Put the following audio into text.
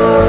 Oh.